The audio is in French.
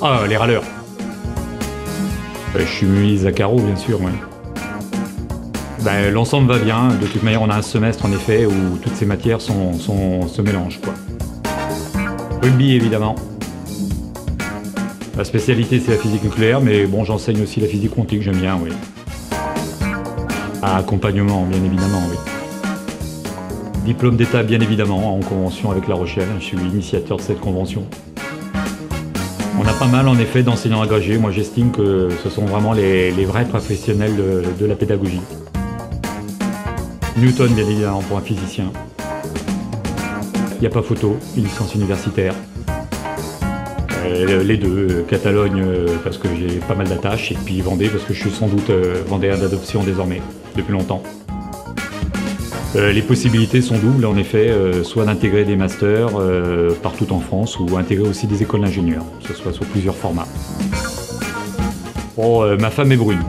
Ah, les râleurs. Euh, je suis mise à carreau, bien sûr. Ben, L'ensemble va bien. De toute manière, on a un semestre, en effet, où toutes ces matières sont, se mélangent, quoi. Rugby, évidemment. La spécialité, c'est la physique nucléaire, mais bon, j'enseigne aussi la physique quantique, j'aime bien, oui. À accompagnement, bien évidemment, oui. Diplôme d'État, bien évidemment, en convention avec La Rochelle. Je suis initiateur de cette convention. A pas mal, en effet, d'enseignants agrégés. Moi, j'estime que ce sont vraiment les, les vrais professionnels de, la pédagogie. Newton, bien évidemment, pour un physicien. Il n'y a pas photo, une licence universitaire. Euh, les deux, Catalogne euh, parce que j'ai pas mal d'attaches et puis Vendée parce que je suis sans doute euh, vendéen d'adoption désormais, depuis longtemps. Euh, les possibilités sont doubles en effet, euh, soit d'intégrer des masters euh, partout en France ou intégrer aussi des écoles d'ingénieurs, que ce soit sur plusieurs formats. Bon, ma femme est brune,